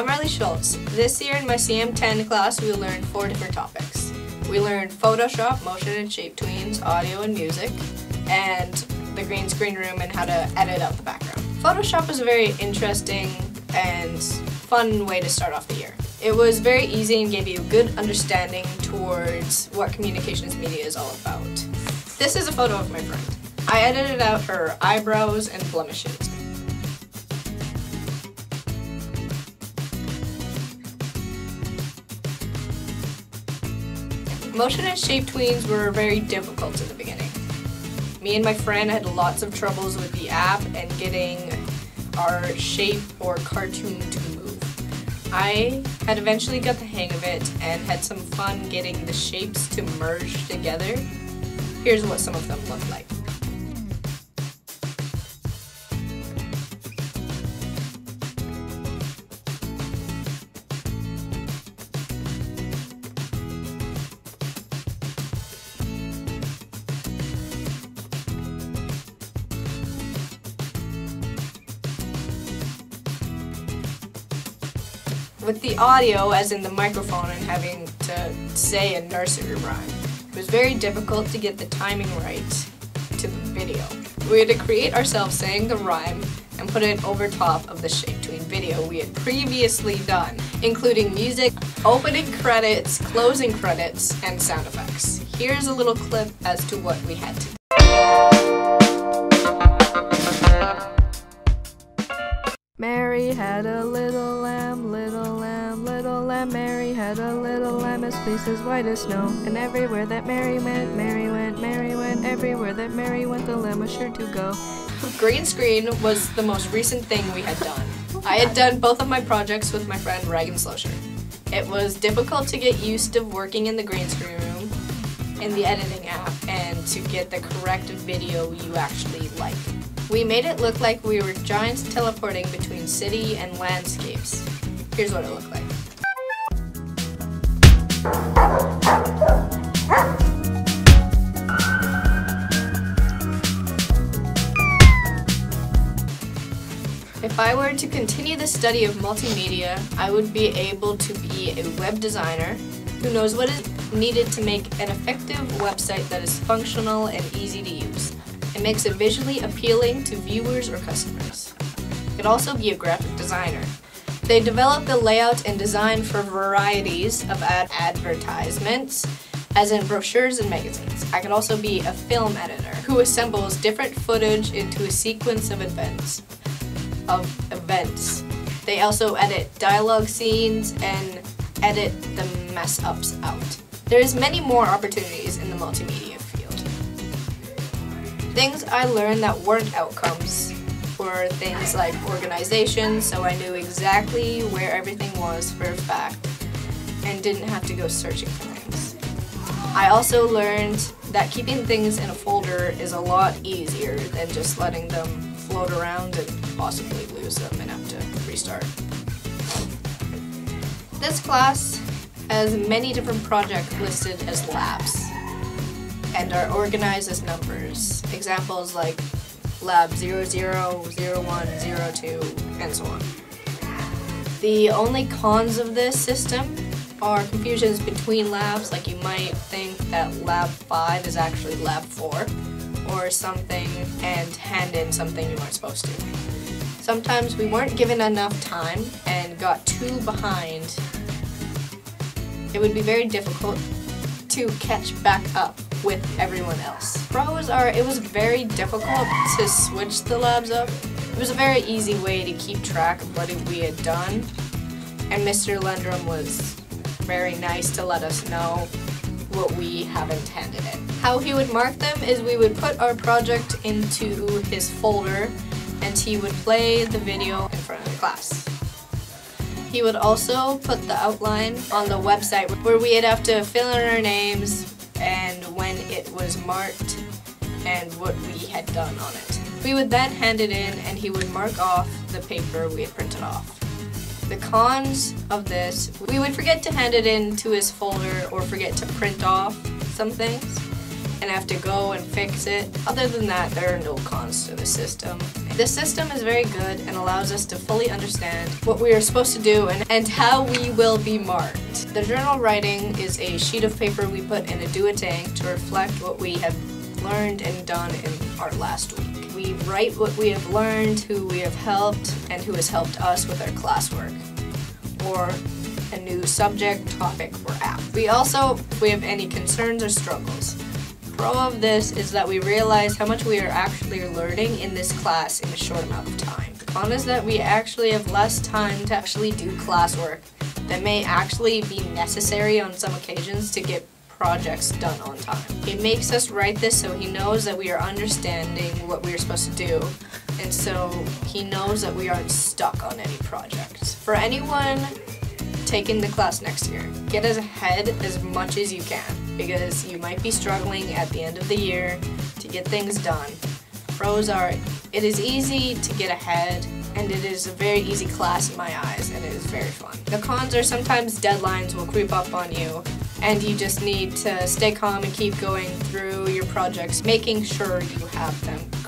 I'm Riley Schultz. This year in my CM10 class, we learned four different topics. We learned Photoshop, motion and shape tweens, audio and music, and the green screen room and how to edit out the background. Photoshop was a very interesting and fun way to start off the year. It was very easy and gave you a good understanding towards what communications media is all about. This is a photo of my friend. I edited out her eyebrows and blemishes. Motion and shape tweens were very difficult in the beginning. Me and my friend had lots of troubles with the app and getting our shape or cartoon to move. I had eventually got the hang of it and had some fun getting the shapes to merge together. Here's what some of them look like. With the audio, as in the microphone, and having to say a nursery rhyme. It was very difficult to get the timing right to the video. We had to create ourselves saying the rhyme and put it over top of the Shape Tween video we had previously done, including music, opening credits, closing credits, and sound effects. Here's a little clip as to what we had to do. Mary had a little had a little lamb fleece as white as snow. And everywhere that Mary went, Mary went, Mary went. Everywhere that Mary went, the lamb was sure to go. Green screen was the most recent thing we had done. I had done both of my projects with my friend Reagan Slosher. It was difficult to get used to working in the green screen room, in the editing app, and to get the correct video you actually like. We made it look like we were giants teleporting between city and landscapes. Here's what it looked like. If I were to continue the study of multimedia, I would be able to be a web designer who knows what is needed to make an effective website that is functional and easy to use. It makes it visually appealing to viewers or customers. It could also be a graphic designer. They develop the layout and design for varieties of ad advertisements, as in brochures and magazines. I could also be a film editor who assembles different footage into a sequence of events of events. They also edit dialogue scenes and edit the mess ups out. There's many more opportunities in the multimedia field. Things I learned that weren't outcomes were things like organization, so I knew exactly where everything was for a fact and didn't have to go searching for things. I also learned that keeping things in a folder is a lot easier than just letting them float around and possibly lose them and have to restart. This class has many different projects listed as labs and are organized as numbers. Examples like lab 00, 01, 02, and so on. The only cons of this system are confusions between labs, like you might think that lab 5 is actually lab 4 or something and hand in something you weren't supposed to. Sometimes we weren't given enough time and got too behind. It would be very difficult to catch back up with everyone else. Pros are it was very difficult to switch the labs up. It was a very easy way to keep track of what we had done. And Mr. Lendrum was very nice to let us know what we haven't handed in. How he would mark them is we would put our project into his folder and he would play the video in front of the class. He would also put the outline on the website where we'd have to fill in our names and when it was marked and what we had done on it. We would then hand it in and he would mark off the paper we had printed off. The cons of this, we would forget to hand it in to his folder or forget to print off some things. and have to go and fix it. Other than that, there are no cons to the system. The system is very good and allows us to fully understand what we are supposed to do and, and how we will be marked. The journal writing is a sheet of paper we put in a duotang to reflect what we have learned and done in our last week. We write what we have learned, who we have helped, and who has helped us with our classwork, or a new subject, topic, or app. We also, if we have any concerns or struggles. Pro of this is that we realize how much we are actually learning in this class in a short amount of time. The con is that we actually have less time to actually do classwork that may actually be necessary on some occasions to get projects done on time. He makes us write this so he knows that we are understanding what we are supposed to do, and so he knows that we aren't stuck on any projects. For anyone taking the class next year, get ahead as much as you can because you might be struggling at the end of the year to get things done. Pros are it is easy to get ahead and it is a very easy class in my eyes and it is very fun. The cons are sometimes deadlines will creep up on you and you just need to stay calm and keep going through your projects, making sure you have them.